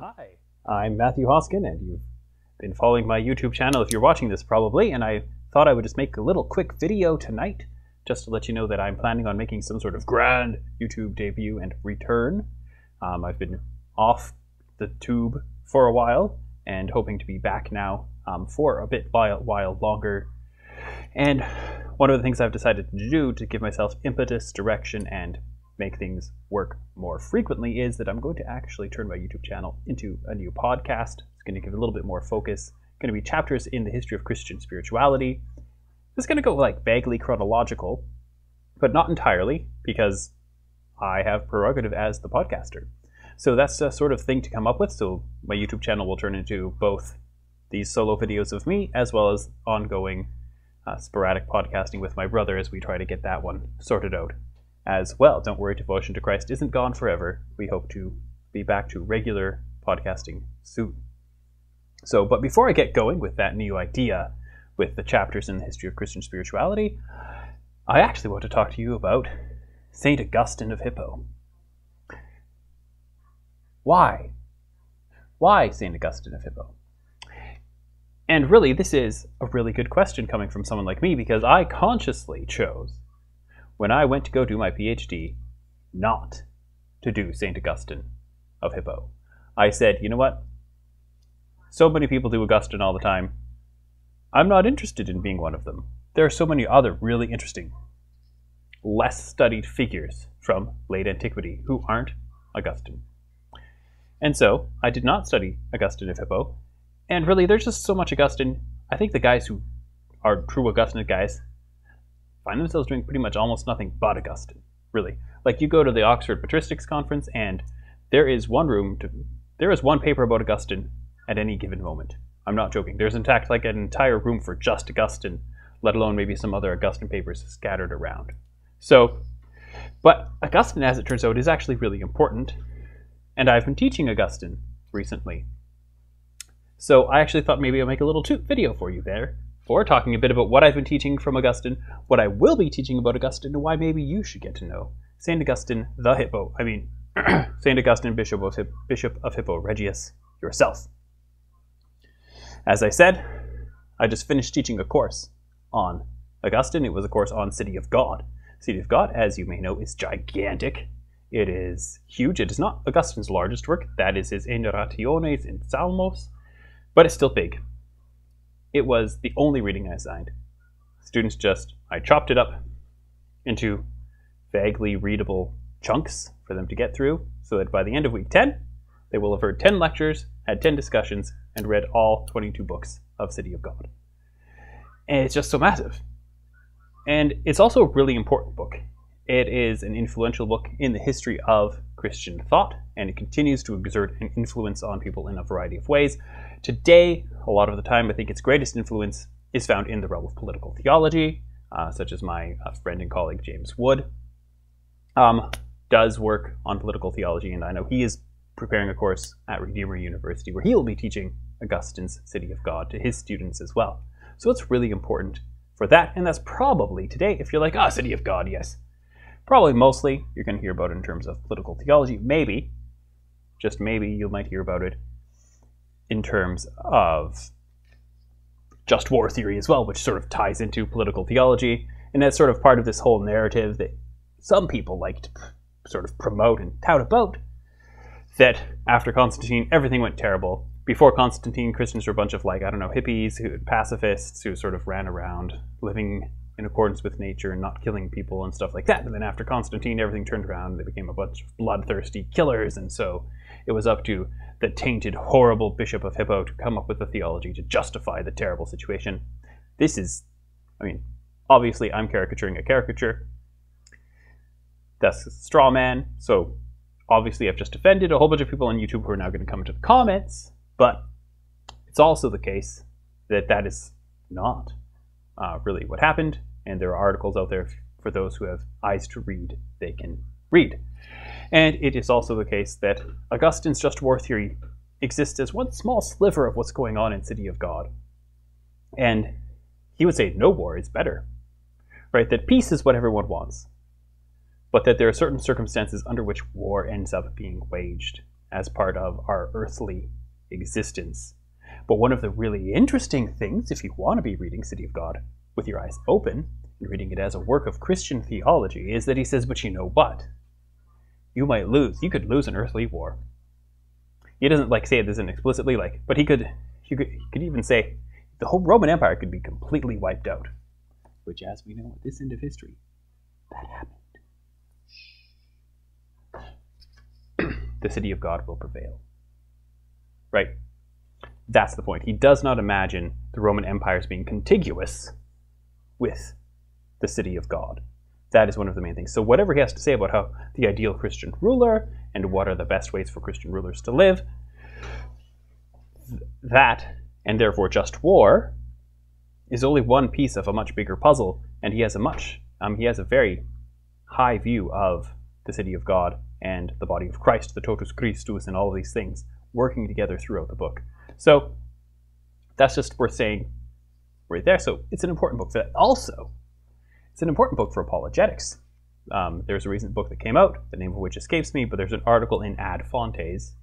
Hi, I'm Matthew Hoskin, and you've been following my YouTube channel if you're watching this probably, and I thought I would just make a little quick video tonight just to let you know that I'm planning on making some sort of grand YouTube debut and return. Um, I've been off the tube for a while and hoping to be back now um, for a bit while, while longer. And one of the things I've decided to do to give myself impetus, direction, and make things work more frequently is that I'm going to actually turn my YouTube channel into a new podcast. It's going to give a little bit more focus. It's going to be chapters in the history of Christian spirituality. It's going to go like vaguely chronological, but not entirely because I have prerogative as the podcaster. So that's a sort of thing to come up with. So my YouTube channel will turn into both these solo videos of me as well as ongoing uh, sporadic podcasting with my brother as we try to get that one sorted out as well. Don't worry, Devotion to Christ isn't gone forever. We hope to be back to regular podcasting soon. So, but before I get going with that new idea, with the chapters in the history of Christian spirituality, I actually want to talk to you about St. Augustine of Hippo. Why? Why St. Augustine of Hippo? And really, this is a really good question coming from someone like me because I consciously chose when I went to go do my PhD, not to do St. Augustine of Hippo. I said, you know what? So many people do Augustine all the time. I'm not interested in being one of them. There are so many other really interesting, less studied figures from late antiquity who aren't Augustine. And so I did not study Augustine of Hippo. And really, there's just so much Augustine. I think the guys who are true Augustine guys themselves doing pretty much almost nothing but Augustine, really. Like you go to the Oxford Patristics Conference, and there is one room, to, there is one paper about Augustine at any given moment. I'm not joking. There's in fact like an entire room for just Augustine, let alone maybe some other Augustine papers scattered around. So, but Augustine, as it turns out, is actually really important, and I've been teaching Augustine recently. So I actually thought maybe I'll make a little video for you there for talking a bit about what I've been teaching from Augustine, what I will be teaching about Augustine, and why maybe you should get to know Saint Augustine the Hippo. I mean, Saint Augustine, Bishop of, Bishop of Hippo Regius, yourself. As I said, I just finished teaching a course on Augustine. It was a course on City of God. City of God, as you may know, is gigantic. It is huge. It is not Augustine's largest work. That is his Enarrationes in Psalmos, but it's still big it was the only reading I assigned. Students just, I chopped it up into vaguely readable chunks for them to get through so that by the end of week 10, they will have heard 10 lectures, had 10 discussions, and read all 22 books of City of God. And it's just so massive. And it's also a really important book. It is an influential book in the history of Christian thought, and it continues to exert an influence on people in a variety of ways. Today, a lot of the time, I think its greatest influence is found in the realm of political theology, uh, such as my uh, friend and colleague James Wood um, does work on political theology, and I know he is preparing a course at Redeemer University where he will be teaching Augustine's City of God to his students as well. So it's really important for that, and that's probably today, if you're like, ah, oh, City of God, yes. Probably mostly you're going to hear about it in terms of political theology. Maybe, just maybe, you might hear about it in terms of just war theory as well, which sort of ties into political theology. And that's sort of part of this whole narrative that some people like to sort of promote and tout about that after Constantine, everything went terrible. Before Constantine, Christians were a bunch of like, I don't know, hippies, who, pacifists who sort of ran around living in accordance with nature and not killing people and stuff like that. And then after Constantine, everything turned around. They became a bunch of bloodthirsty killers. And so it was up to the tainted, horrible Bishop of Hippo to come up with a theology to justify the terrible situation. This is, I mean, obviously I'm caricaturing a caricature. That's a straw man, so obviously I've just offended a whole bunch of people on YouTube who are now going to come into the comments, but it's also the case that that is not uh, really what happened, and there are articles out there for those who have eyes to read, they can read. And it is also the case that Augustine's just war theory exists as one small sliver of what's going on in City of God. And he would say no war is better, right? That peace is what everyone wants, but that there are certain circumstances under which war ends up being waged. as part of our earthly existence. But one of the really interesting things, if you want to be reading City of God with your eyes open and reading it as a work of Christian theology, is that he says, but you know what? You might lose. You could lose an earthly war. He doesn't like say this explicitly, like, but he could, he could, he could even say the whole Roman Empire could be completely wiped out. Which, as we know at this end of history, that happened. the city of God will prevail. Right? That's the point. He does not imagine the Roman Empire as being contiguous with the city of God. That is one of the main things. So, whatever he has to say about how the ideal Christian ruler and what are the best ways for Christian rulers to live, that, and therefore just war, is only one piece of a much bigger puzzle, and he has a much, um, he has a very high view of the city of God and the body of Christ, the totus Christus, and all of these things working together throughout the book. So that's just worth saying right there. So it's an important book for that. Also, it's an important book for apologetics. Um, there's a recent book that came out, the name of which escapes me, but there's an article in Ad Fontes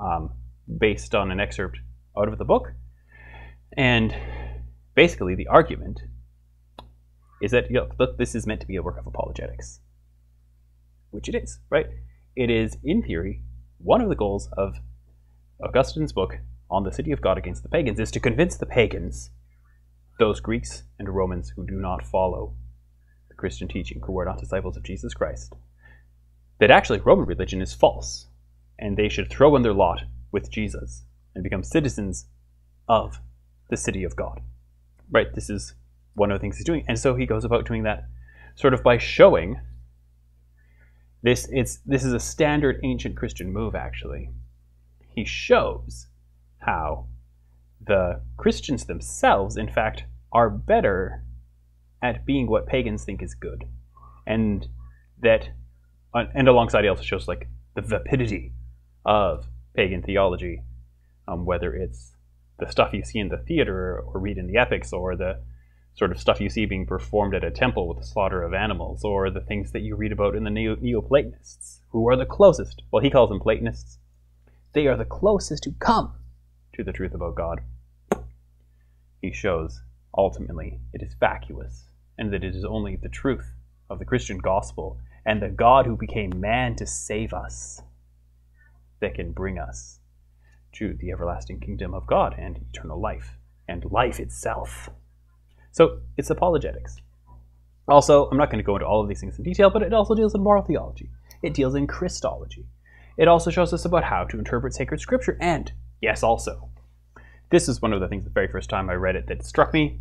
um, based on an excerpt out of the book. And basically, the argument is that you know, this is meant to be a work of apologetics, which it is, right? It is, in theory, one of the goals of Augustine's book on the city of God against the pagans is to convince the pagans, those Greeks and Romans who do not follow the Christian teaching, who are not disciples of Jesus Christ, that actually Roman religion is false, and they should throw in their lot with Jesus and become citizens of the city of God. Right? This is one of the things he's doing. And so he goes about doing that sort of by showing this it's this is a standard ancient Christian move actually. He shows how the Christians themselves, in fact, are better at being what pagans think is good. And that, and alongside, he also shows like the vapidity of pagan theology, um, whether it's the stuff you see in the theater or read in the epics, or the sort of stuff you see being performed at a temple with the slaughter of animals, or the things that you read about in the Neo- Neoplatonists, who are the closest. Well, he calls them Platonists. They are the closest to come to the truth about God. He shows ultimately it is vacuous, and that it is only the truth of the Christian gospel and the God who became man to save us that can bring us to the everlasting kingdom of God and eternal life and life itself. So it's apologetics. Also, I'm not going to go into all of these things in detail, but it also deals in moral theology. It deals in Christology. It also shows us about how to interpret sacred scripture and Yes, also. This is one of the things the very first time I read it that struck me.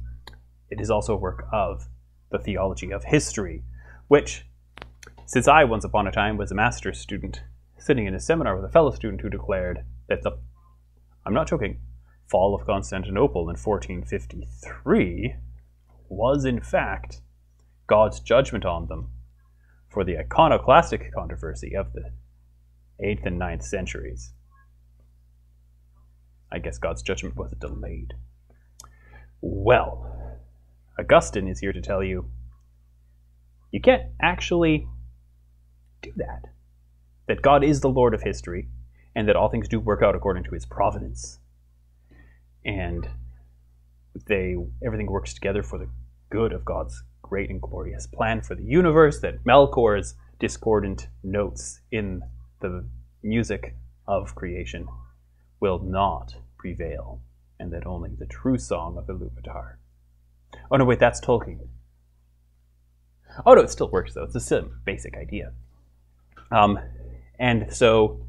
It is also a work of the theology of history, which, since I once upon a time was a master's student, sitting in a seminar with a fellow student who declared that the, I'm not joking, fall of Constantinople in 1453 was in fact God's judgment on them for the iconoclastic controversy of the 8th and 9th centuries. I guess God's judgment was delayed. Well, Augustine is here to tell you you can't actually do that. That God is the Lord of history, and that all things do work out according to his providence. And they everything works together for the good of God's great and glorious plan for the universe, that Melkor's discordant notes in the music of creation will not prevail, and that only the true song of Iluvatar. Oh no, wait, that's Tolkien. Oh no, it still works though. It's a sim basic idea. Um, and so,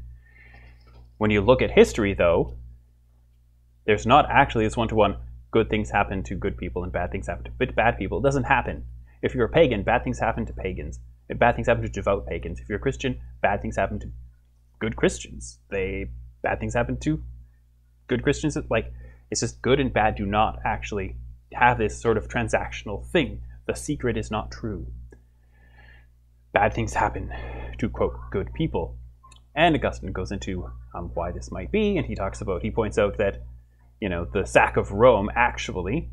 when you look at history, though, there's not actually this one-to-one. Good things happen to good people, and bad things happen to bad people. It doesn't happen. If you're a pagan, bad things happen to pagans. Bad things happen to devout pagans. If you're a Christian, bad things happen to good Christians. They bad things happen to good Christians. Like it's just good and bad do not actually have this sort of transactional thing. The secret is not true. Bad things happen to quote good people. And Augustine goes into um, why this might be, and he talks about, he points out that, you know, the sack of Rome actually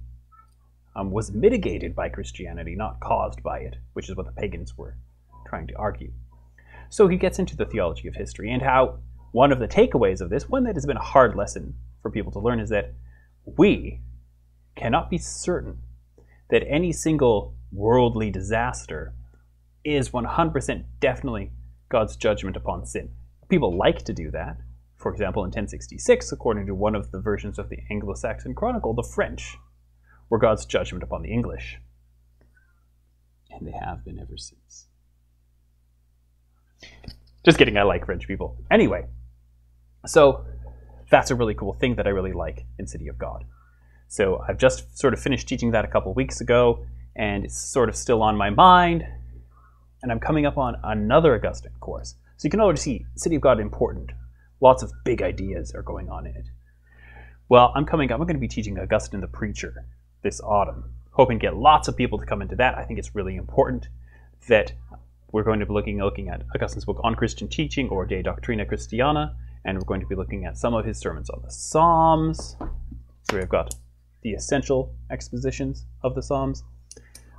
um, was mitigated by Christianity, not caused by it, which is what the pagans were trying to argue. So he gets into the theology of history and how one of the takeaways of this, one that has been a hard lesson for people to learn, is that we cannot be certain that any single worldly disaster is 100% definitely God's judgment upon sin. People like to do that. For example, in 1066, according to one of the versions of the Anglo Saxon Chronicle, the French were God's judgment upon the English. And they have been ever since. Just kidding, I like French people. Anyway, so that's a really cool thing that I really like in City of God. So I've just sort of finished teaching that a couple weeks ago, and it's sort of still on my mind. And I'm coming up on another Augustine course. So you can already see City of God important. Lots of big ideas are going on in it. Well, I'm coming up, I'm going to be teaching Augustine the Preacher this autumn. Hoping to get lots of people to come into that. I think it's really important that we're going to be looking, looking at Augustine's book on Christian teaching or De Doctrina Christiana, and we're going to be looking at some of his sermons on the Psalms. So we've got the essential expositions of the Psalms.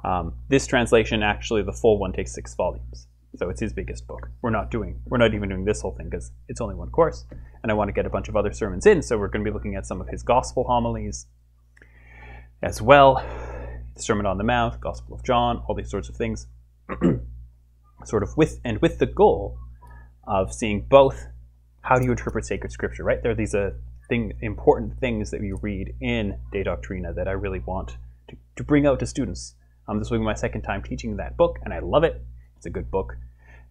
Um, this translation, actually, the full one takes six volumes, so it's his biggest book. We're not doing, we're not even doing this whole thing because it's only one course, and I want to get a bunch of other sermons in. So we're going to be looking at some of his gospel homilies as well, the Sermon on the Mount, Gospel of John, all these sorts of things, sort of with and with the goal of seeing both how do you interpret sacred scripture, right? There are these uh, thing, important things that we read in De Doctrina that I really want to, to bring out to students. Um, this will be my second time teaching that book, and I love it. It's a good book.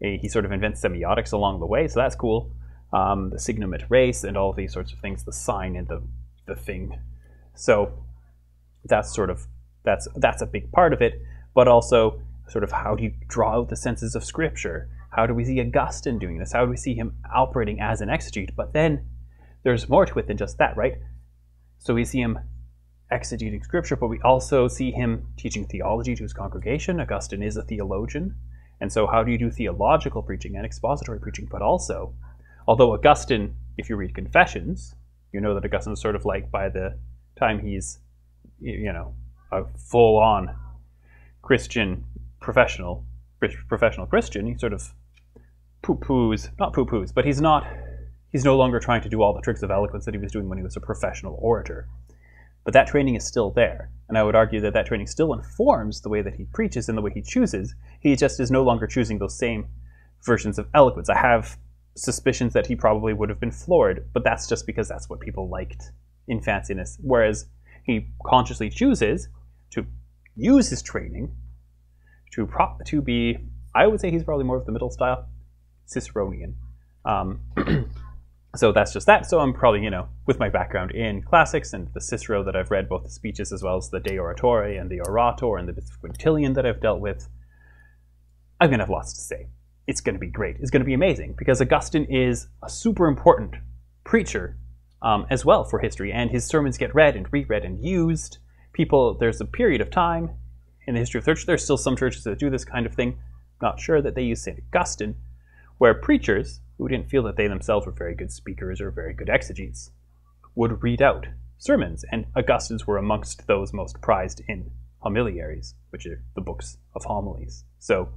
He sort of invents semiotics along the way, so that's cool. Um, the signum et res and all these sorts of things, the sign and the, the thing. So that's sort of that's that's a big part of it, but also sort of how do you draw out the senses of Scripture? How do we see Augustine doing this? How do we see him operating as an exegete? But then there's more to it than just that, right? So we see him exegeting scripture, but we also see him teaching theology to his congregation. Augustine is a theologian. And so, how do you do theological preaching and expository preaching? But also, although Augustine, if you read Confessions, you know that Augustine is sort of like by the time he's, you know, a full on Christian professional, professional Christian, he sort of poo poos, not poo poos, but he's not he's no longer trying to do all the tricks of eloquence that he was doing when he was a professional orator. But that training is still there, and I would argue that that training still informs the way that he preaches and the way he chooses. He just is no longer choosing those same versions of eloquence. I have suspicions that he probably would have been floored, but that's just because that's what people liked in fanciness. Whereas he consciously chooses to use his training to pro- to be, I would say he's probably more of the middle style, Ciceronian. Um, so that's just that. So I'm probably, you know, with my background in classics and the Cicero that I've read, both the speeches as well as the De Oratore and the Orator and the Quintilian that I've dealt with, I'm going to have lots to say. It's going to be great. It's going to be amazing because Augustine is a super important preacher um, as well for history, and his sermons get read and reread and used. People, there's a period of time in the history of church, there's still some churches that do this kind of thing. Not sure that they use St. Augustine, where preachers who didn't feel that they themselves were very good speakers or very good exegetes, would read out sermons, and Augustine's were amongst those most prized in homiliaries, which are the books of homilies. So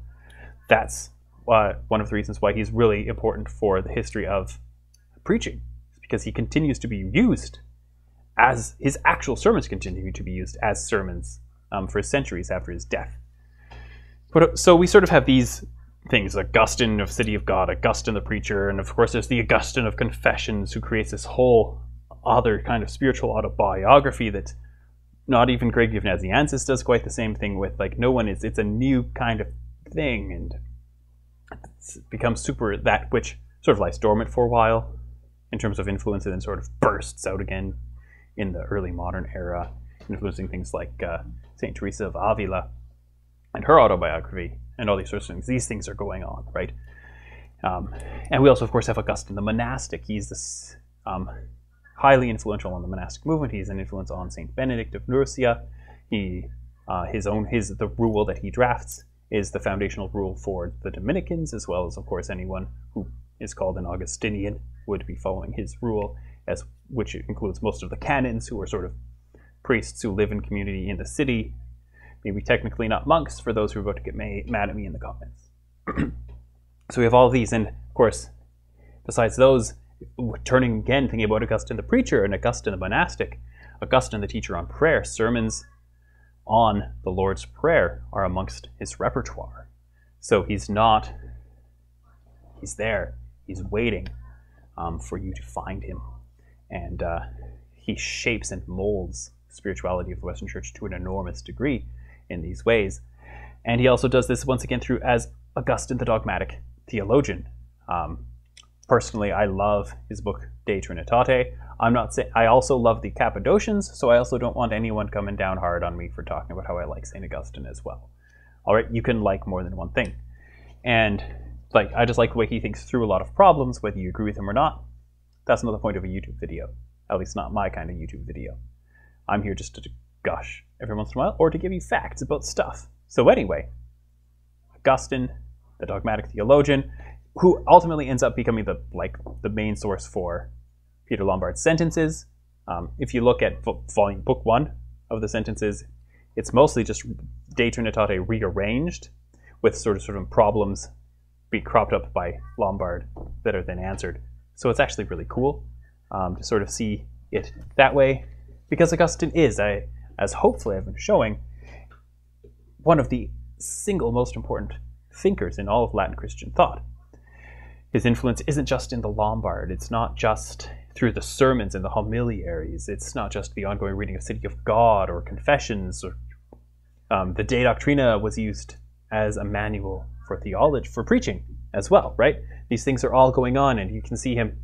that's uh, one of the reasons why he's really important for the history of preaching, because he continues to be used as his actual sermons continue to be used as sermons um, for centuries after his death. But so we sort of have these things Augustine of City of God, Augustine the Preacher, and of course there's the Augustine of Confessions who creates this whole other kind of spiritual autobiography that not even Gregory of Nazianzus does quite the same thing with. Like no one is, it's a new kind of thing and it's become super that which sort of lies dormant for a while in terms of influence and then sort of bursts out again in the early modern era, influencing things like uh, St. Teresa of Avila and her autobiography and all these sorts of things. These things are going on, right? Um, and we also, of course, have Augustine the monastic. He's this um, highly influential on the monastic movement. He's an influence on Saint Benedict of Nursia. He uh, his own his the rule that he drafts is the foundational rule for the Dominicans, as well as, of course, anyone who is called an Augustinian would be following his rule, as which includes most of the canons, who are sort of priests who live in community in the city maybe technically not monks for those who are about to get mad at me in the comments. so we have all these, and of course, besides those, turning again, thinking about Augustine the preacher and Augustine the monastic, Augustine the teacher on prayer, sermons on the Lord's Prayer are amongst his repertoire. So he's not, he's there, he's waiting um, for you to find him. And uh, he shapes and molds spirituality of the Western Church to an enormous degree in these ways. And he also does this once again through as Augustine the dogmatic theologian. Um, personally, I love his book De Trinitate. I'm not saying I also love the Cappadocians, so I also don't want anyone coming down hard on me for talking about how I like St. Augustine as well. All right, you can like more than one thing. And like I just like the way he thinks through a lot of problems, whether you agree with him or not. That's not the point of a YouTube video. At least not my kind of YouTube video. I'm here just to gush every once in a while or to give you facts about stuff. So anyway, Augustine, the dogmatic theologian, who ultimately ends up becoming the like the main source for Peter Lombard's sentences. Um, if you look at volume book one of the sentences, it's mostly just De Trinitate rearranged with sort of sort of problems be cropped up by Lombard that are then answered. So it's actually really cool um, to sort of see it that way, because Augustine is, I, as hopefully I've been showing, one of the single most important thinkers in all of Latin Christian thought. His influence isn't just in the Lombard, it's not just through the sermons and the homiliaries, it's not just the ongoing reading of City of God or Confessions. Or, um, the De Doctrina was used as a manual for theology, for preaching as well, right? These things are all going on, and you can see him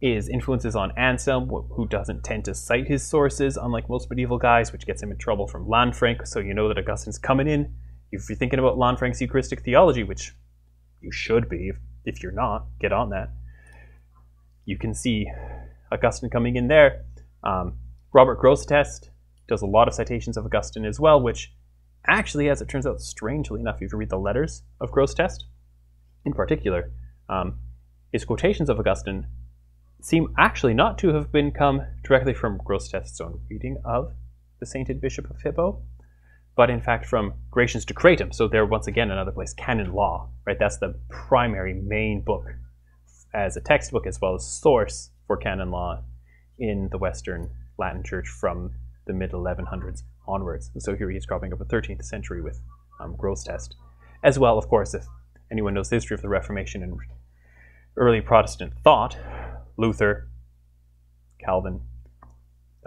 is influences on Anselm, who doesn't tend to cite his sources, unlike most medieval guys, which gets him in trouble from Lanfranc. So you know that Augustine's coming in. If you're thinking about Lanfranc's Eucharistic theology, which you should be, if, if you're not, get on that. You can see Augustine coming in there. Um, Robert Grosseteste does a lot of citations of Augustine as well, which actually, as it turns out, strangely enough, if you read the letters of Grosseteste, in particular, um, his quotations of Augustine seem actually not to have been come directly from Grosseteste's own reading of the sainted Bishop of Hippo, but in fact from Gratian's Decretum. So there, once again, another place, canon law, right? That's the primary main book as a textbook as well as source for canon law in the Western Latin Church from the mid 1100s onwards. And so here he's cropping up a 13th century with um, test, As well, of course, if anyone knows the history of the Reformation and early Protestant thought, Luther, Calvin,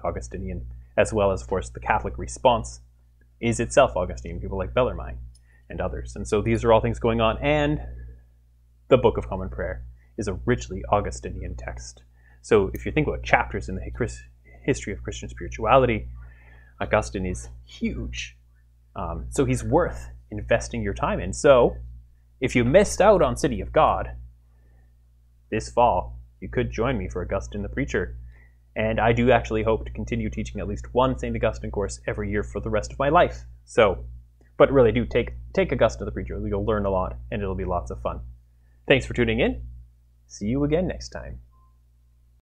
Augustinian, as well as, of course, the Catholic response is itself Augustine, people like Bellarmine and others. And so these are all things going on, and the Book of Common Prayer is a richly Augustinian text. So if you think about chapters in the history of Christian spirituality, Augustine is huge. Um, so he's worth investing your time in. So if you missed out on City of God this fall, you could join me for Augustine the Preacher. And I do actually hope to continue teaching at least one St. Augustine course every year for the rest of my life. So, but really do take take Augustine the Preacher. You'll learn a lot and it'll be lots of fun. Thanks for tuning in. See you again next time.